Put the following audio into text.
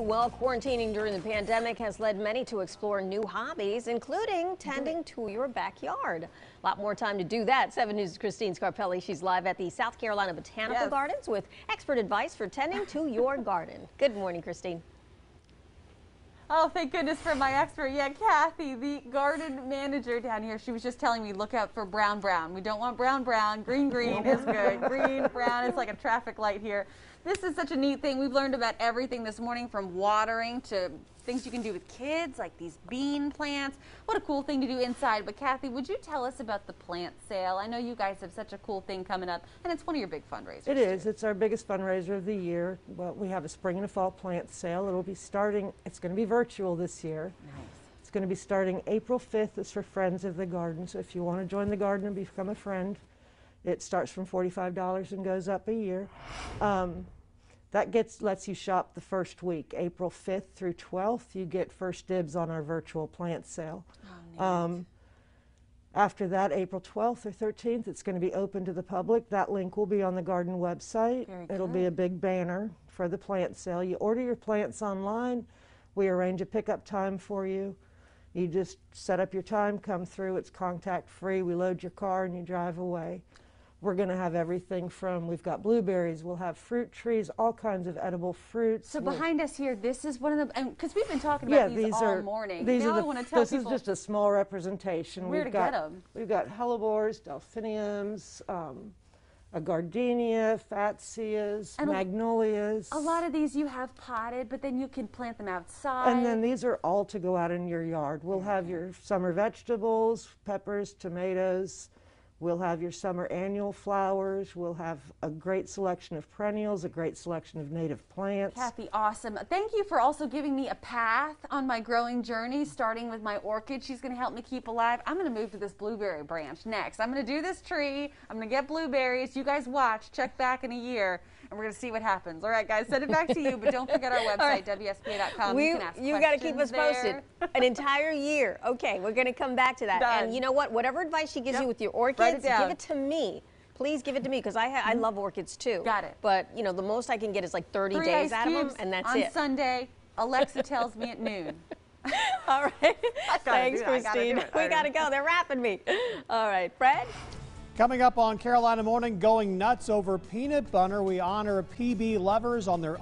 Well, quarantining during the pandemic has led many to explore new hobbies, including tending to your backyard. A lot more time to do that. 7 News' Christine Scarpelli. She's live at the South Carolina Botanical Yes. Gardens with expert advice for tending to your garden. Good morning, Christine. Oh, thank goodness for my expert. Yeah, Kathy, the garden manager down here, she was just telling me, look out for brown, brown. We don't want brown, brown. Green, green is good. Green, brown, it's like a traffic light here. This is such a neat thing. We've learned about everything this morning from watering to things you can do with kids, like these bean plants. What a cool thing to do inside. But Kathy, would you tell us about the plant sale? I know you guys have such a cool thing coming up, and it's one of your big fundraisers. It is. It's our biggest fundraiser of the year. Well, we have a spring and a fall plant sale. It'll be starting, it's going to be virtual this year. Nice. It's going to be starting April 5th. It's for Friends of the Garden. So if you want to join the garden and become a friend, it starts from $45 and goes up a year. Um, that gets lets you shop the first week, April 5th through 12th. You get first dibs on our virtual plant sale. Oh, Um, after that, April 12th or 13th, it's going to be open to the public. That link will be on the garden website. Very It'll be a big banner for the plant sale. You order your plants online. We arrange a pickup time for you. You just set up your time, come through. It's contact free. We load your car and you drive away. We're going to have everything from we've got blueberries, we'll have fruit trees, all kinds of edible fruits. So We'll- behind us here, this is one of the, because we've been talking yeah, about these, these all are morning. these now are the, I want to tell this people is just a small representation. where we've to got, get 'em. We've got hellebores, delphiniums, um, a gardenia, fatsias, And magnolias. a lot of these you have potted, but then you can plant them outside. and then these are all to go out in your yard. We'll have your summer vegetables, peppers, tomatoes. We'll have your summer annual flowers. We'll have a great selection of perennials, a great selection of native plants. Kathy, awesome. Thank you for also giving me a path on my growing journey, starting with my orchid. She's going to help me keep alive. I'm going to move to this blueberry branch next. I'm going to do this tree. I'm going to get blueberries. You guys watch. Check back in a year, and we're going to see what happens. All right, guys, send it back to you, but don't forget our website, WSPA.com. we, you can ask you got to keep us posted. An entire year. Okay, we're going to come back to that. Done. And you know what? Whatever advice she gives Yep. you with your orchid, it orchids, give it to me. Please give it to me because I ha- I love orchids too. Mm-hmm. Got it. But you know the most I can get is like 30 Three days out of them, and that's on it. On Sunday. Alexa tells me at noon. All right. Thanks, do it. I gotta Christine. We got to go. They're wrapping me. All right, Fred. Coming up on Carolina Morning, going nuts over peanut butter. We honor PB lovers on their